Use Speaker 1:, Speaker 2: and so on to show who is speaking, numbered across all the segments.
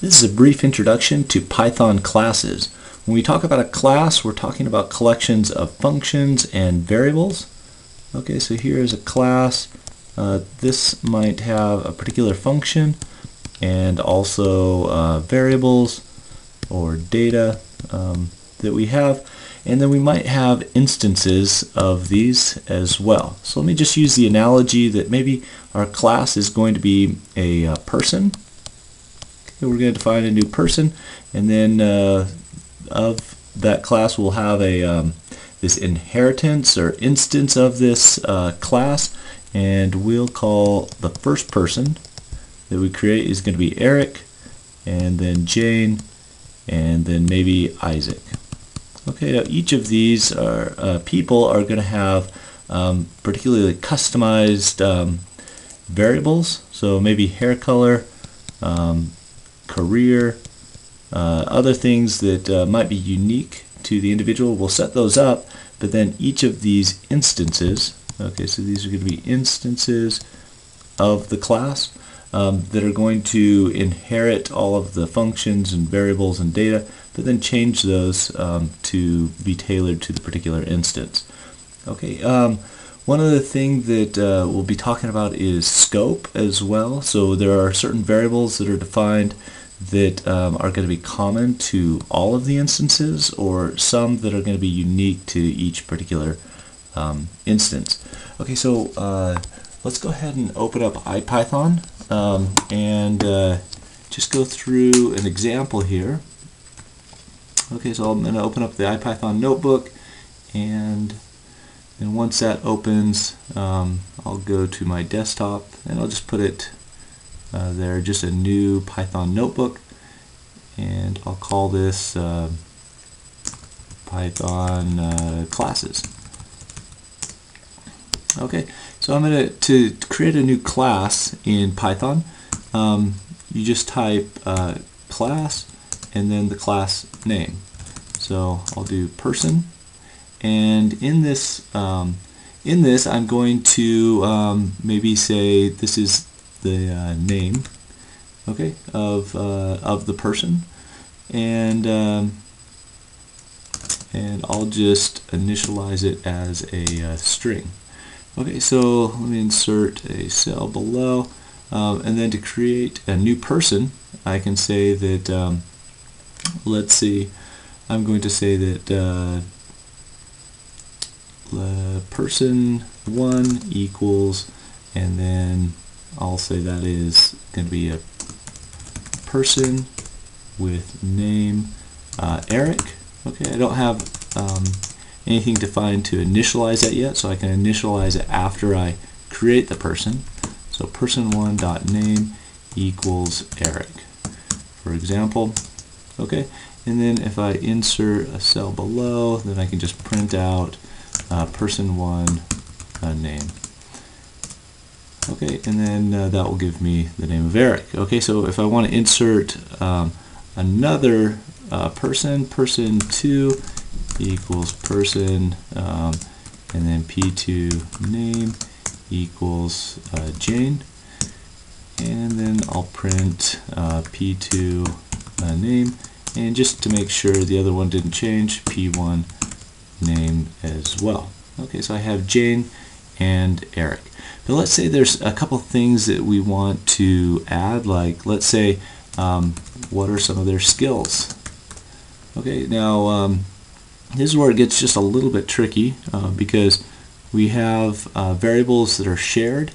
Speaker 1: This is a brief introduction to Python classes. When we talk about a class, we're talking about collections of functions and variables. Okay, so here is a class. Uh, this might have a particular function and also uh, variables or data um, that we have. And then we might have instances of these as well. So let me just use the analogy that maybe our class is going to be a uh, person we're going to define a new person, and then uh, of that class we'll have a um, this inheritance or instance of this uh, class, and we'll call the first person that we create is going to be Eric, and then Jane, and then maybe Isaac. Okay, now each of these are, uh, people are going to have um, particularly customized um, variables. So maybe hair color, um, career, uh, other things that uh, might be unique to the individual. We'll set those up, but then each of these instances, okay, so these are going to be instances of the class um, that are going to inherit all of the functions and variables and data, but then change those um, to be tailored to the particular instance. Okay, um, one other thing that uh, we'll be talking about is scope as well. So there are certain variables that are defined that um, are going to be common to all of the instances or some that are going to be unique to each particular um, instance. Okay, so uh, let's go ahead and open up IPython um, and uh, just go through an example here. Okay, so I'm going to open up the IPython notebook and and once that opens um, I'll go to my desktop and I'll just put it uh, they're just a new Python notebook and I'll call this uh, Python uh, classes. Okay, so I'm going to create a new class in Python. Um, you just type uh, class and then the class name. So I'll do person, and in this um, in this I'm going to um, maybe say this is the uh, name okay of uh, of the person. And um, and I'll just initialize it as a uh, string. Okay so let me insert a cell below. Um, and then to create a new person I can say that um, let's see I'm going to say that uh, person 1 equals and then I'll say that is going to be a person with name uh, Eric. Okay, I don't have um, anything defined to initialize that yet, so I can initialize it after I create the person. So person1.name equals Eric, for example. Okay, and then if I insert a cell below, then I can just print out uh, person1 uh, name. Okay, and then uh, that will give me the name of Eric. Okay, so if I want to insert um, another uh, person, person2 equals person, um, and then p2 name equals uh, Jane, and then I'll print uh, p2 uh, name, and just to make sure the other one didn't change, p1 name as well. Okay, so I have Jane and Eric. But let's say there's a couple things that we want to add, like let's say um, what are some of their skills? Okay, now um, this is where it gets just a little bit tricky uh, because we have uh, variables that are shared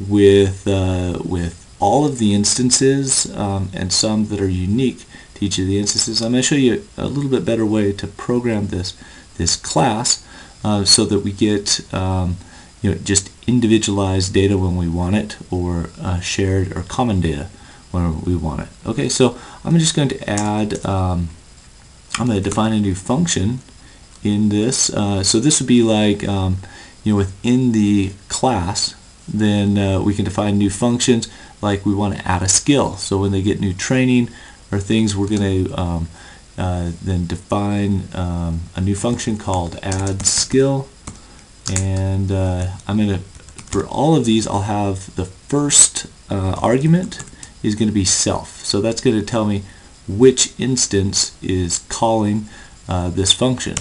Speaker 1: with uh, with all of the instances um, and some that are unique to each of the instances. I'm going to show you a little bit better way to program this this class uh, so that we get um, you know, just individualized data when we want it or uh, shared or common data when we want it. Okay, so I'm just going to add, um, I'm going to define a new function in this. Uh, so this would be like, um, you know, within the class, then uh, we can define new functions like we want to add a skill. So when they get new training or things, we're going to um, uh, then define um, a new function called add skill and uh, I'm going to, for all of these, I'll have the first uh, argument is going to be self. So that's going to tell me which instance is calling uh, this function.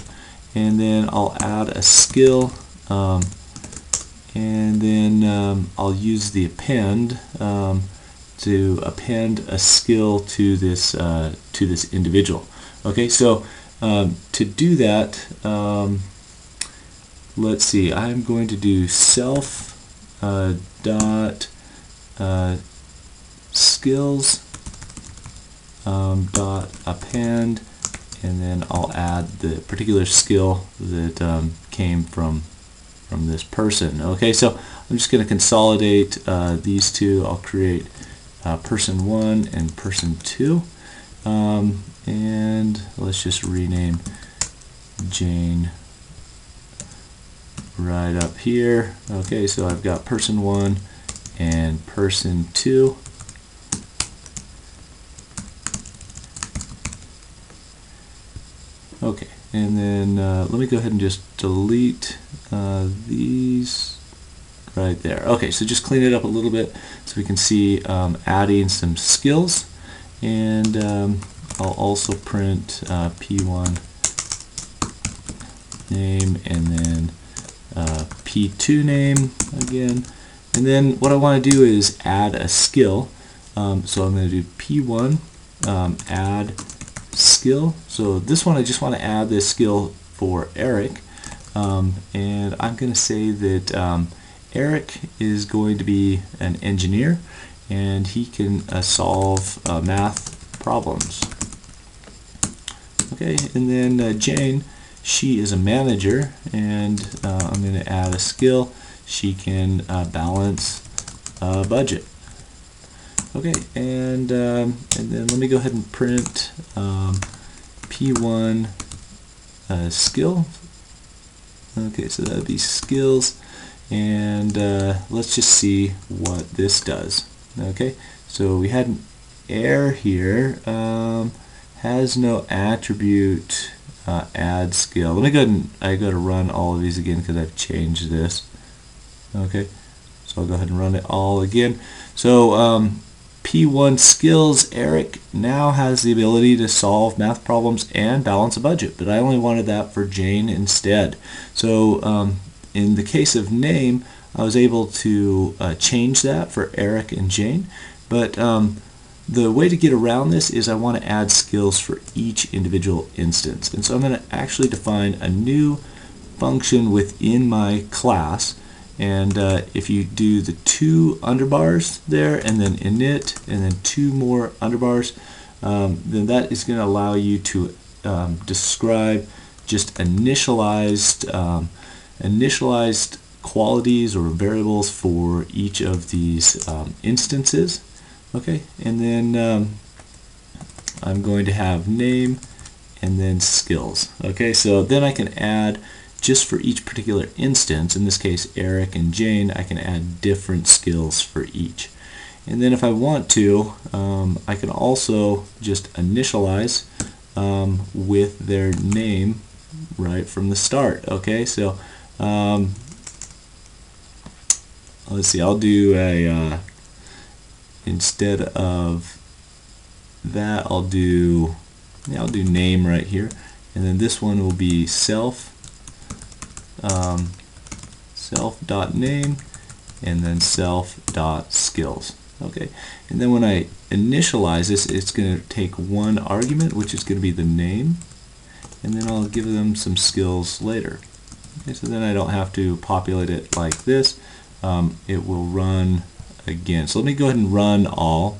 Speaker 1: And then I'll add a skill um, and then um, I'll use the append um, to append a skill to this uh, to this individual. Okay, so um, to do that, um, let's see. I'm going to do self uh, dot uh, skills um, dot append, and then I'll add the particular skill that um, came from from this person. Okay, so I'm just going to consolidate uh, these two. I'll create uh, person 1 and person 2. Um, and let's just rename Jane right up here. Okay, so I've got person 1 and person 2. Okay, and then uh, let me go ahead and just delete uh, these right there. Okay, so just clean it up a little bit so we can see um, adding some skills. And um, I'll also print uh, P1 name and then uh, P2 name again. And then what I want to do is add a skill. Um, so I'm going to do P1 um, add skill. So this one I just want to add this skill for Eric. Um, and I'm going to say that um, Eric is going to be an engineer and he can uh, solve uh, math problems. Okay, and then uh, Jane, she is a manager and uh, I'm going to add a skill. She can uh, balance a budget. Okay, and um, and then let me go ahead and print um, P1 uh, skill. Okay, so that would be skills, and uh, let's just see what this does. Okay, so we had an error here. Um, has no attribute uh, add skill. Let me go and I got to run all of these again because I've changed this. Okay, so I'll go ahead and run it all again. So um, P1 skills, Eric now has the ability to solve math problems and balance a budget, but I only wanted that for Jane instead. So um, in the case of name, I was able to uh, change that for Eric and Jane, but um, the way to get around this is I want to add skills for each individual instance. And so I'm going to actually define a new function within my class and uh, if you do the two underbars there and then init and then two more underbars, um, then that is going to allow you to um, describe just initialized um, initialized qualities or variables for each of these um, instances. Okay, and then um, I'm going to have name and then skills. Okay, so then I can add just for each particular instance, in this case Eric and Jane, I can add different skills for each. And then if I want to, um, I can also just initialize um, with their name right from the start. Okay, so um, let's see, I'll do a, uh, instead of that, I'll do, yeah, I'll do name right here. And then this one will be self um, self.name and then self dot skills Okay, and then when I initialize this, it's going to take one argument, which is going to be the name, and then I'll give them some skills later. Okay, so then I don't have to populate it like this. Um, it will run again. So let me go ahead and run all.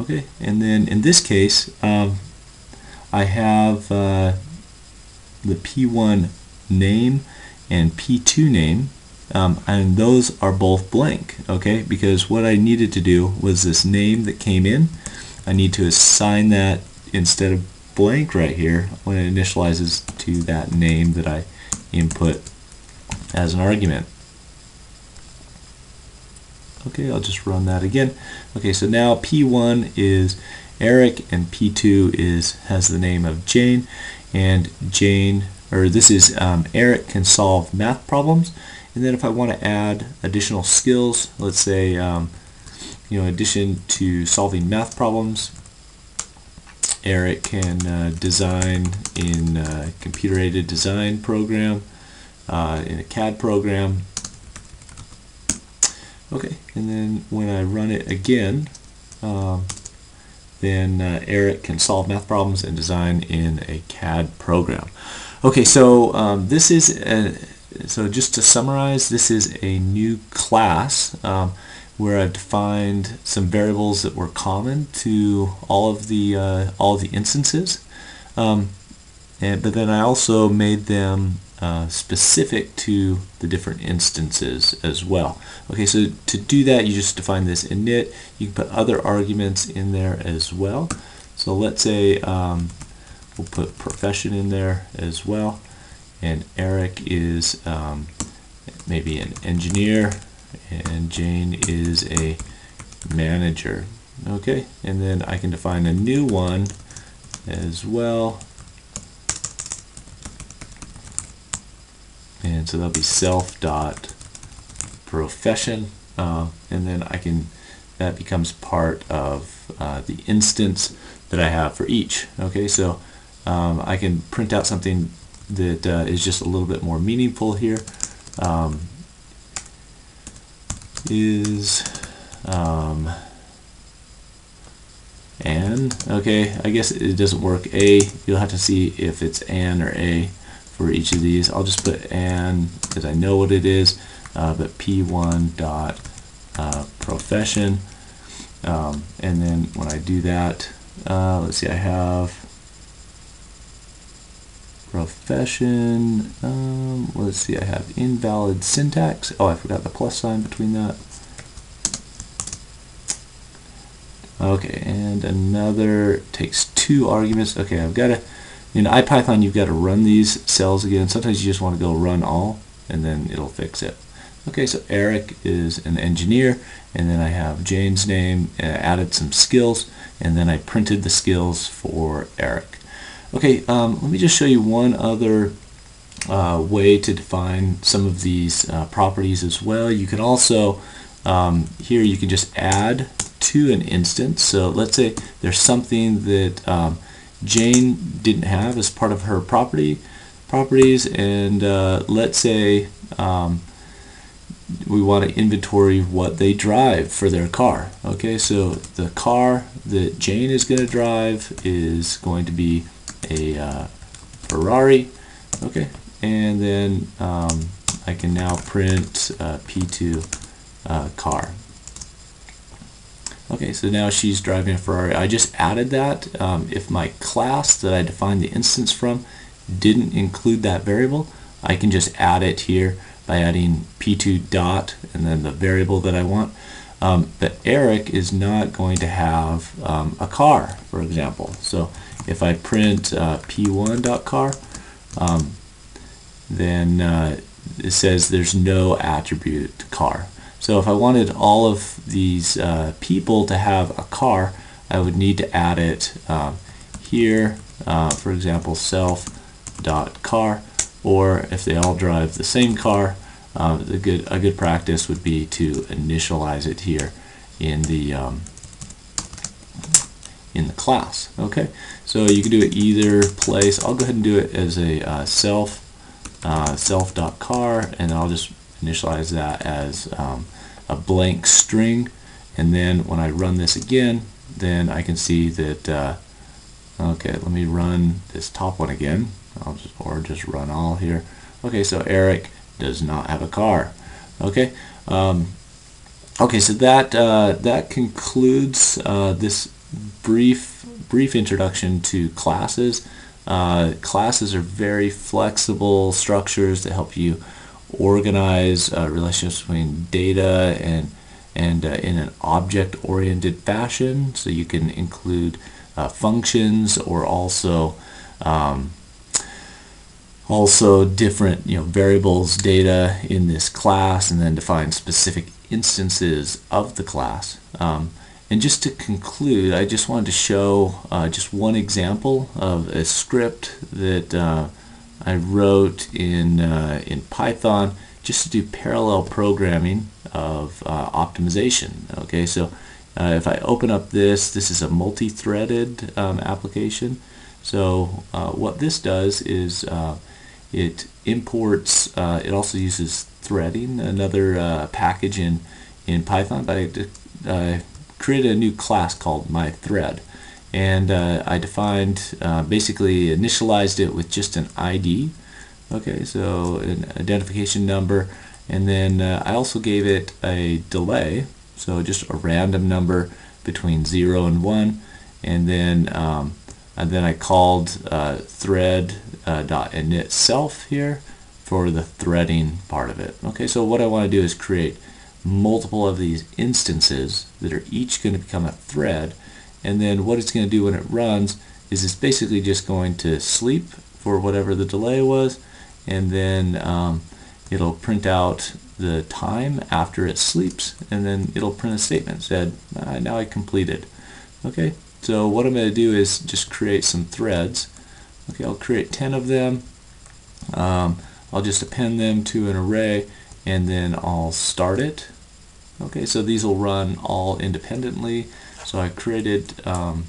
Speaker 1: Okay, and then in this case, um, I have uh, the P1 name and P2 name um, and those are both blank okay because what I needed to do was this name that came in I need to assign that instead of blank right here when it initializes to that name that I input as an argument okay I'll just run that again okay so now P1 is Eric and P2 is has the name of Jane and Jane, or this is um, Eric can solve math problems. And then if I want to add additional skills, let's say um, you know, in addition to solving math problems, Eric can uh, design in a computer-aided design program, uh, in a CAD program. Okay, and then when I run it again, um, then uh, Eric can solve math problems and design in a CAD program. Okay, so um, this is, a, so just to summarize, this is a new class um, where I've defined some variables that were common to all of the, uh, all of the instances. Um, and, but then I also made them uh, specific to the different instances as well. Okay, so to do that, you just define this init. You can put other arguments in there as well. So let's say um, we'll put profession in there as well. And Eric is um, maybe an engineer, and Jane is a manager. Okay, and then I can define a new one as well and so that'll be self dot profession uh, and then I can that becomes part of uh, the instance that I have for each okay? So um, I can print out something that uh, is just a little bit more meaningful here. Um, is um, an okay? I guess it doesn't work. A you'll have to see if it's an or a for each of these. I'll just put an because I know what it is, uh, but p1 dot uh, profession, um, and then when I do that, uh, let's see, I have profession. Um, let's see, I have invalid syntax. Oh, I forgot the plus sign between that. Okay, and another takes two arguments. Okay, I've got to in IPython, you've got to run these cells again. Sometimes you just want to go run all, and then it'll fix it. Okay, so Eric is an engineer, and then I have Jane's name, uh, added some skills, and then I printed the skills for Eric. Okay, um, let me just show you one other uh, way to define some of these uh, properties as well. You can also, um, here you can just add to an instance. So let's say there's something that um, Jane didn't have as part of her property properties and uh, let's say um, we want to inventory what they drive for their car okay? So the car that Jane is going to drive is going to be a uh, Ferrari okay? And then um, I can now print uh, P2 uh, car Okay, so now she's driving a Ferrari. I just added that. Um, if my class that I defined the instance from didn't include that variable, I can just add it here by adding p2 dot and then the variable that I want. Um, but Eric is not going to have um, a car, for example. So if I print uh, p1 dot car, um, then uh, it says there's no attribute car. So if I wanted all of these uh, people to have a car, I would need to add it um, here, uh, for example, self.car, or if they all drive the same car, um, the good, a good practice would be to initialize it here in the um, in the class. Okay, so you can do it either place. I'll go ahead and do it as a uh, self uh, self.car, and I'll just initialize that as um, a blank string. And then when I run this again then I can see that uh, okay let me run this top one again. I'll just or just run all here. Okay so Eric does not have a car. Okay um, okay so that uh, that concludes uh, this brief brief introduction to classes. Uh, classes are very flexible structures that help you organize uh, relationships between data and and uh, in an object-oriented fashion. So you can include uh, functions or also um, also different you know variables data in this class and then define specific instances of the class. Um, and just to conclude, I just wanted to show uh, just one example of a script that uh, I wrote in, uh, in Python just to do parallel programming of uh, optimization. Okay, so Uh, if I open up this, this is a multi-threaded um, application. So uh, what this does is uh, it imports, uh, it also uses threading, another package in, in Python, but I created a new class called myThread. And I defined, basically initialized it with just an ID. Okay, so an identification number, and then I also gave it a delay, so just a random number between 0 and 1. And then, um, and then I called uh, thread uh, dot init self here for the threading part of it. Okay, so what I want to do is create multiple of these instances that are each going to become a thread. And then what it's going to do when it runs is it's basically just going to sleep for whatever the delay was. And then um, it'll print out the time after it sleeps and then it'll print a statement said now I completed. Okay so what I'm going to do is just create some threads. Okay I'll create 10 of them. Um, I'll just append them to an array and then I'll start it. Okay so these will run all independently so I created um,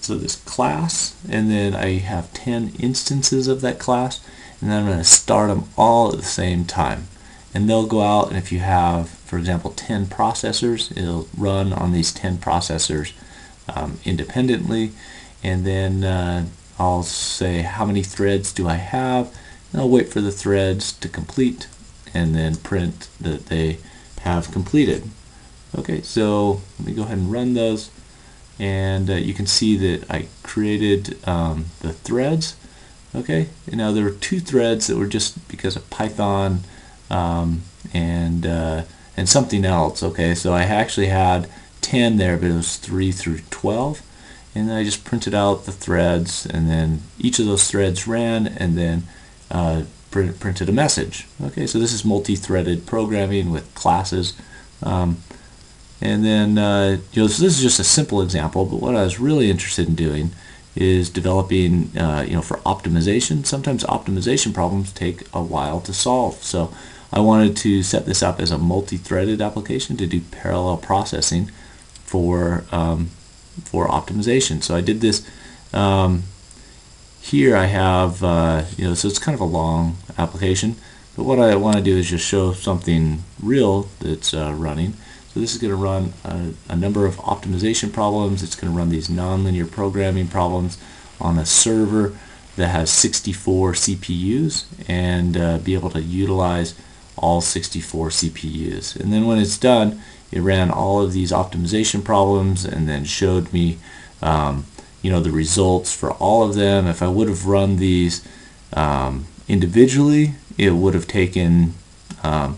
Speaker 1: so this class and then I have 10 instances of that class and then I'm going to start them all at the same time. And they'll go out, and if you have, for example, 10 processors, it'll run on these 10 processors um, independently. And then uh, I'll say how many threads do I have, and I'll wait for the threads to complete, and then print that they have completed. Okay, so let me go ahead and run those and uh, you can see that I created um, the threads Okay, now there were two threads that were just because of Python um, and uh, and something else. Okay, so I actually had 10 there, but it was 3 through 12. And then I just printed out the threads, and then each of those threads ran, and then uh, print, printed a message. Okay, so this is multi-threaded programming with classes. Um, and then, uh, you know, so this is just a simple example, but what I was really interested in doing is developing, uh, you know, for optimization. Sometimes optimization problems take a while to solve. So I wanted to set this up as a multi-threaded application to do parallel processing for um, for optimization. So I did this. Um, here I have, uh, you know, so it's kind of a long application. But what I want to do is just show something real that's uh, running. So this is going to run a, a, number of optimization problems. It's going to run these nonlinear programming problems on a server that has 64 CPUs and uh, be able to utilize all 64 CPUs. And then when it's done, it ran all of these optimization problems and then showed me um, you know the results for all of them. If I would have run these um, individually, it would have taken um,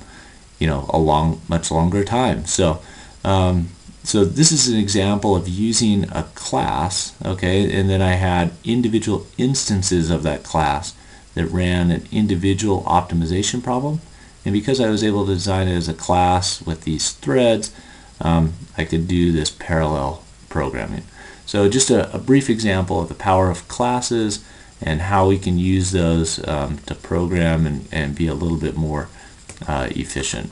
Speaker 1: you know a long much longer time. So um, so this is an example of using a class okay? And then I had individual instances of that class that ran an individual optimization problem. And because I was able to design it as a class with these threads um, I could do this parallel programming. So just a, a, brief example of the power of classes and how we can use those um, to program and, and be a little bit more Uh, efficient.